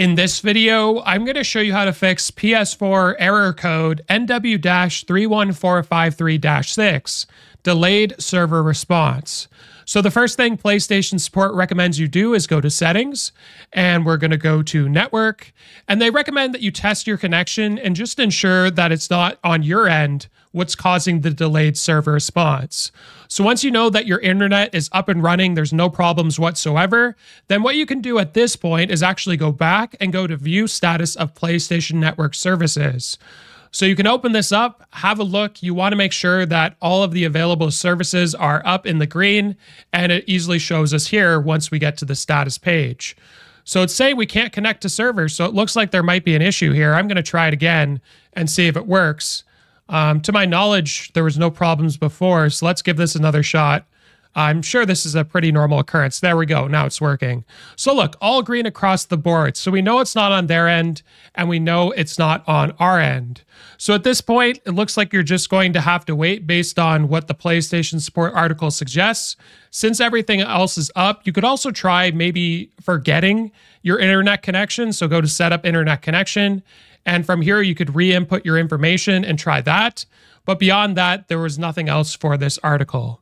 In this video, I'm going to show you how to fix PS4 error code NW-31453-6, delayed server response. So the first thing PlayStation Support recommends you do is go to settings and we're going to go to network and they recommend that you test your connection and just ensure that it's not on your end what's causing the delayed server response. So once you know that your internet is up and running, there's no problems whatsoever, then what you can do at this point is actually go back and go to view status of PlayStation Network services. So you can open this up, have a look. You want to make sure that all of the available services are up in the green, and it easily shows us here once we get to the status page. So it's saying we can't connect to servers, so it looks like there might be an issue here. I'm going to try it again and see if it works. Um, to my knowledge, there was no problems before, so let's give this another shot. I'm sure this is a pretty normal occurrence. There we go. Now it's working. So look, all green across the board. So we know it's not on their end and we know it's not on our end. So at this point, it looks like you're just going to have to wait based on what the PlayStation support article suggests. Since everything else is up, you could also try maybe forgetting your internet connection. So go to setup internet connection and from here, you could re input your information and try that. But beyond that, there was nothing else for this article.